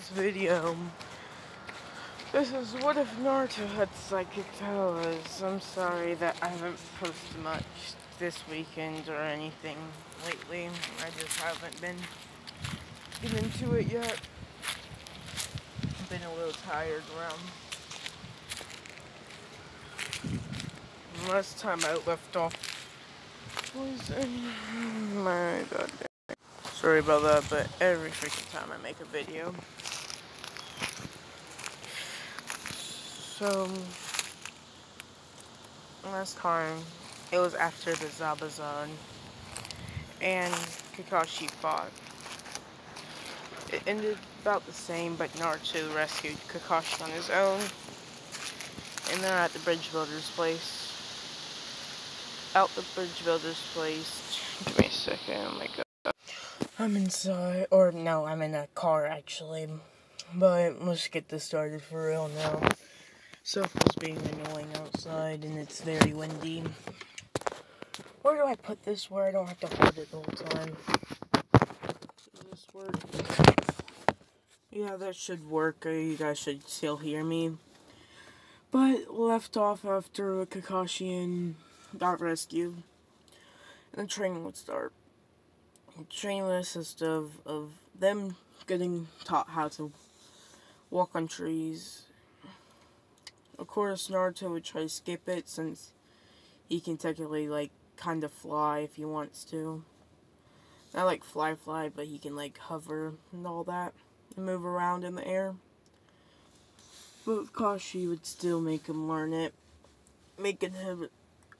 this video. This is what if Naruto had psychic powers. I'm sorry that I haven't posted much this weekend or anything lately. I just haven't been getting into it yet. Been a little tired around. Last time I left off was in my god. Sorry about that, but every freaking time I make a video. So, last time, it was after the Zabazon, and Kakashi fought. It ended about the same, but Naruto rescued Kakashi on his own, and they're at the bridge builder's place. Out the bridge builder's place. Give me a second, oh my god. I'm inside, or no, I'm in a car actually. But let's get this started for real now. Sofa's being annoying outside and it's very windy. Where do I put this where I don't have to hold it the whole time? Does this work? Yeah, that should work. Uh, you guys should still hear me. But left off after Kakashi and got rescued. And the training would start training would assist of, of them getting taught how to walk on trees. Of course, Naruto would try to skip it since he can technically, like, kind of fly if he wants to. Not like fly fly, but he can, like, hover and all that and move around in the air. But of course, she would still make him learn it, making him,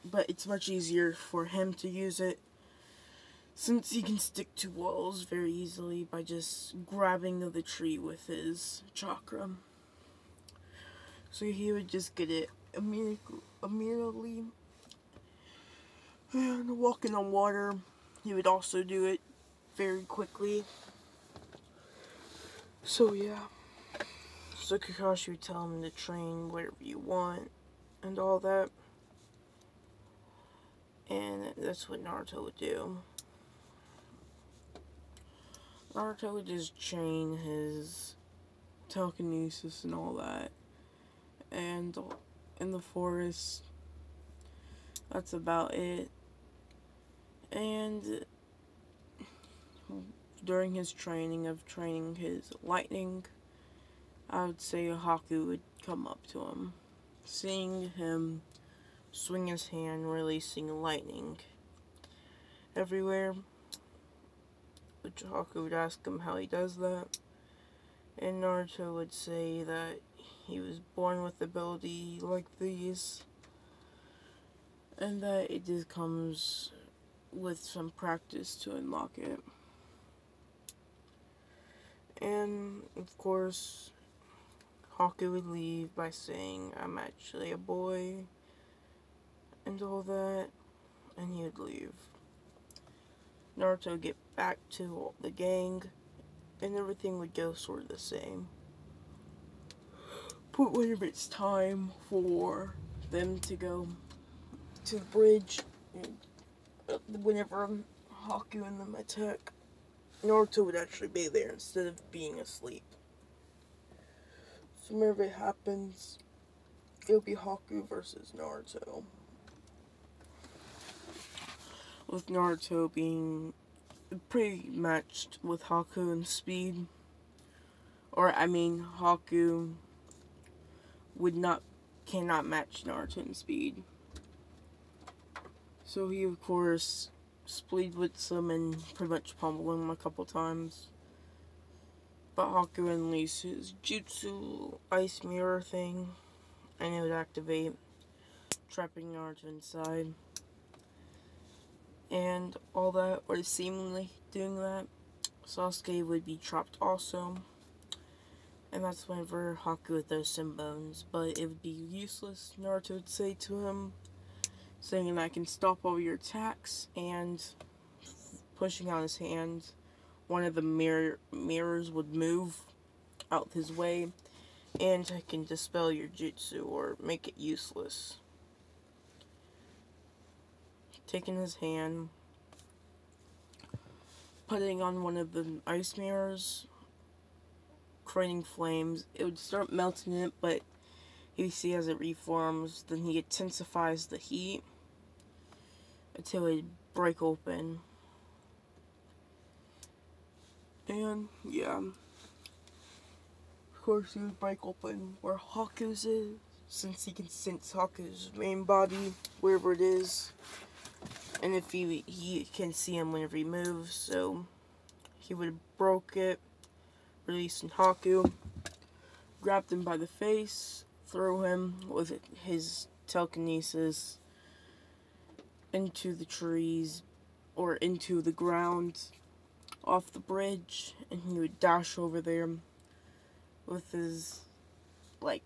but it's much easier for him to use it since he can stick to walls very easily by just grabbing the tree with his chakra. So he would just get it immediately. And walking on water, he would also do it very quickly. So yeah. So Kakashi would tell him to train whatever you want and all that. And that's what Naruto would do. Naruto would just chain his telekinesis and all that. And in the forest, that's about it. And during his training of training his lightning, I would say Haku would come up to him, seeing him swing his hand, releasing lightning everywhere. Which Haku would ask him how he does that. And Naruto would say that he was born with ability like these. And that it just comes with some practice to unlock it. And, of course, Haku would leave by saying, I'm actually a boy, and all that, and he would leave. Naruto would get back to the gang, and everything would go sort of the same. Whenever it's time for them to go to the bridge, uh, whenever Haku and them attack, Naruto would actually be there instead of being asleep. So whenever it happens, it'll be Haku versus Naruto. With Naruto being pretty matched with Haku in speed. Or, I mean, Haku would not, cannot match Naruto in speed. So he, of course, split with some and pretty much pummeled him a couple times. But Haku unleashed his Jutsu Ice Mirror thing, and it would activate, trapping Naruto inside and all that, or seemingly doing that, Sasuke would be trapped also. And that's whenever Haku would throw some bones, but it would be useless, Naruto would say to him, saying I can stop all your attacks, and pushing out his hand, one of the mirror mirrors would move out his way, and I can dispel your jutsu, or make it useless. Taking his hand, putting on one of the ice mirrors, creating flames. It would start melting it, but you see as it reforms, then he intensifies the heat until it break open. And yeah, of course he would break open where Haku's is, since he can sense Haku's main body wherever it is, and if he he can see him whenever he moves, so he would have broke it, releasing Haku, grabbed him by the face, threw him with his telekinesis into the trees or into the ground off the bridge and he would dash over there with his like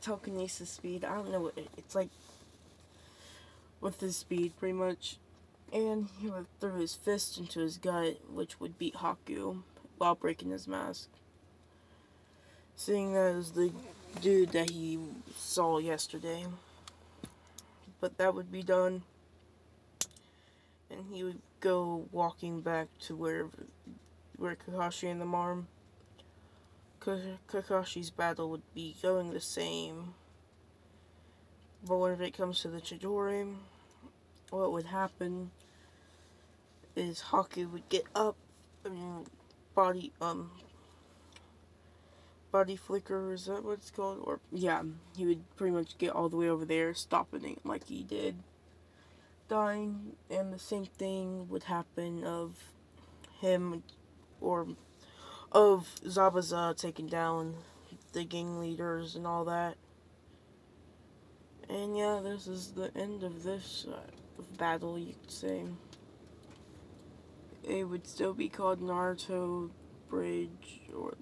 telekinesis speed. I don't know what it, it's like with his speed pretty much. And he would throw his fist into his gut, which would beat Haku while breaking his mask. Seeing that as the dude that he saw yesterday. But that would be done. And he would go walking back to where where Kakashi and the are. Kakashi's battle would be going the same. But when it comes to the Chidori, what would happen is Haku would get up and body um body flicker, is that what it's called? Or, yeah, he would pretty much get all the way over there, stopping it like he did, dying, and the same thing would happen of him, or of Zabuza taking down the gang leaders and all that. And yeah, this is the end of this uh, battle, you could say. It would still be called Naruto Bridge, or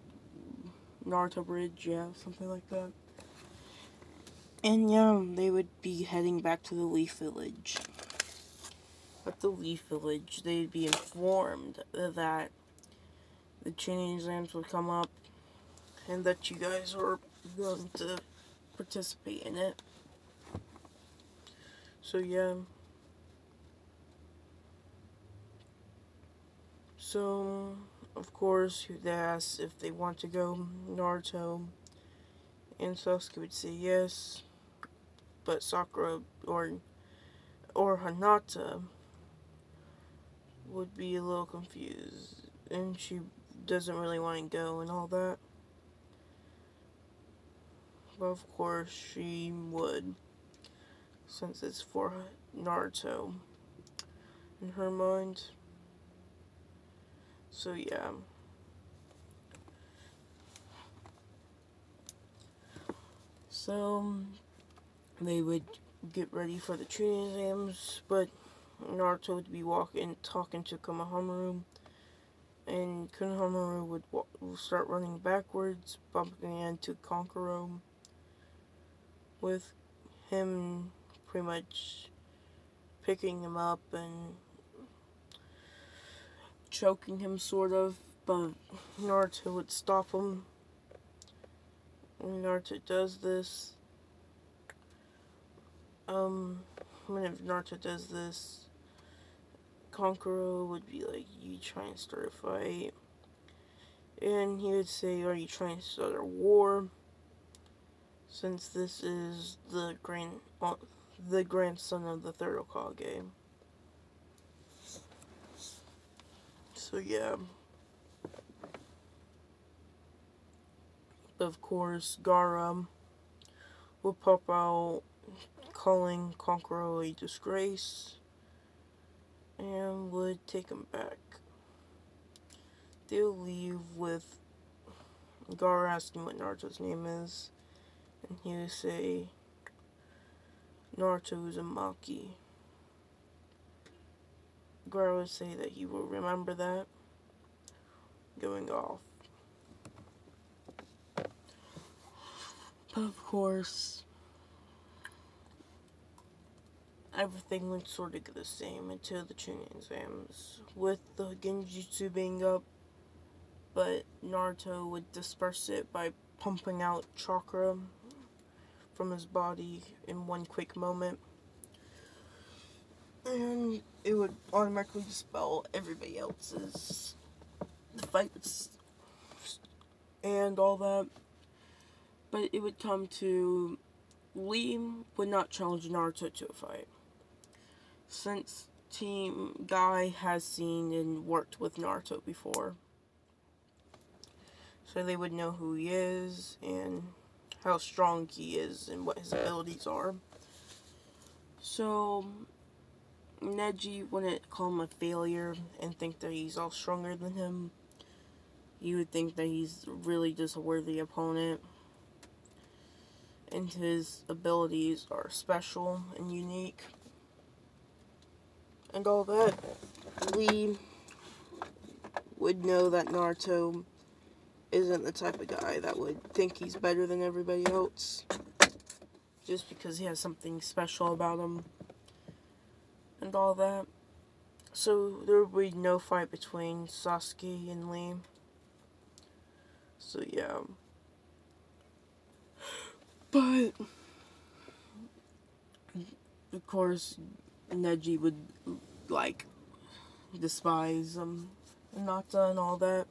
Naruto Bridge, yeah, something like that. And yeah, they would be heading back to the Leaf Village. At the Leaf Village, they'd be informed that the Chunin exams would come up and that you guys were going to participate in it. So yeah. So of course, they asked if they want to go. Naruto and Sasuke would say yes, but Sakura or or Hinata would be a little confused, and she doesn't really want to go and all that. But of course, she would, since it's for Naruto in her mind. So yeah. So they would get ready for the Chunin exams, but Naruto would be walking, talking to Konohamaru, and Konohamaru would, would start running backwards, bumping into Kankuro, with him pretty much picking him up and choking him, sort of, but Naruto would stop him. Naruto does this, um, when if Naruto does this, Kankuro would be like, you trying to start a fight? And he would say, are you trying to start a war? Since this is the grand, uh, the grandson of the third Hokage. So yeah. But of course, Gaara will pop out calling Kankuro a disgrace and would take him back. They'll leave with Gaara asking what Naruto's name is, and he would say Naruto Uzumaki. Gaara would say that he will remember that? Going off. But of course, everything would sort of the same until the Chunin exams, with the Genjutsu being up, but Naruto would disperse it by pumping out chakra from his body in one quick moment and it would automatically dispel everybody else's. fights and all that. But it would come to Lee would not challenge Naruto to a fight. Since Team Guy has seen and worked with Naruto before. So they would know who he is and how strong he is and what his abilities are. So Neji wouldn't call him a failure and think that he's all stronger than him. You would think that he's really just a worthy opponent. And his abilities are special and unique. And all that. Lee would know that Naruto isn't the type of guy that would think he's better than everybody else. Just because he has something special about him all that. So there will be no fight between Sasuke and Lee. So yeah. But of course Neji would like despise um Hinata and all that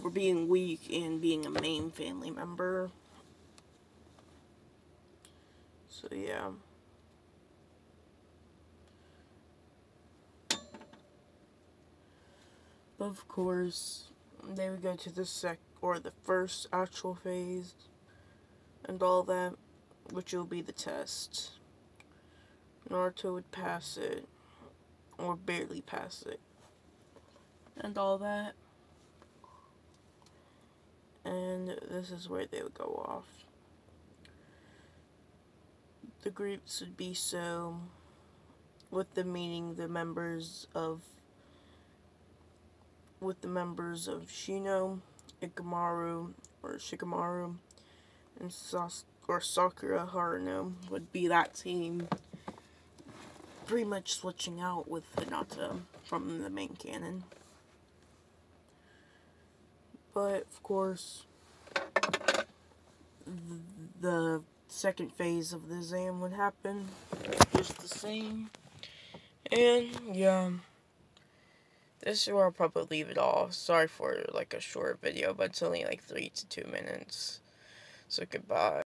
for being weak and being a main family member. So yeah. Of course, they would go to the sec or the first actual phase and all that, which will be the test. Naruto would pass it, or barely pass it, and all that. And this is where they would go off. The groups would be so, with the meaning the members of with the members of Shino, Ikamaru, or Shikamaru, and Sas or Sakura Haruno would be that team. Pretty much switching out with Hinata from the main canon. But, of course, the second phase of the exam would happen. Just the same. And, yeah. This is where I'll probably leave it off. Sorry for like a short video, but it's only like three to two minutes. So goodbye.